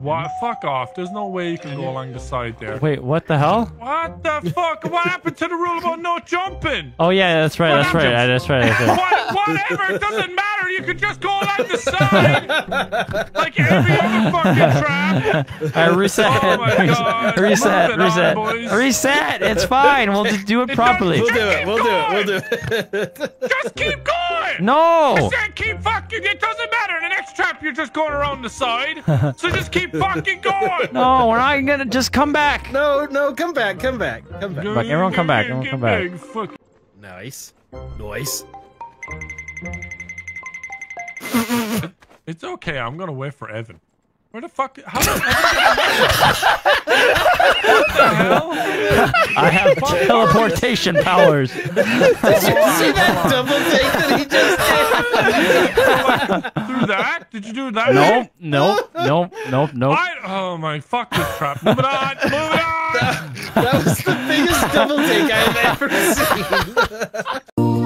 What? Fuck off. There's no way you can go along the side there. Wait, what the hell? What the fuck? What happened to the rule about no jumping? Oh yeah, that's right. That's right. happened? That's right. That's right. What, whatever, it doesn't matter. You can just go along the side. Like every other fucking trap. I reset. Oh my God. reset. Move it on, Reset. Reset. It's fine. We'll just do it It properly. doesn't- We'll do it. We'll do it. We'll do it. Just keep going. No. I said keep fucking. It doesn't just going around the side. So just keep fucking going. No, we're not gonna just come back. No, no, come back, come back, come back. back. Everyone come back, everyone come back. big, fuck. Nice. Nice. It's okay. I'm gonna wait for Evan. Where the fuck? How did Evan get What the hell? I have teleportation powers. Did you see that double take that he just did? Through that? Did you do that? Nope. Nope. Nope. Nope. Nope. I, oh my fuck this trap. Move it on. Move it on. That was the biggest double take I've ever seen.